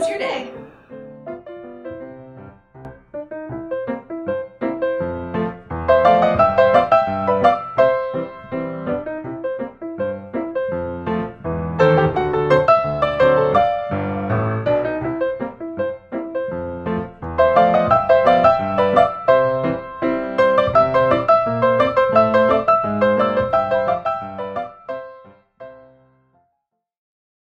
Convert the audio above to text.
was your day?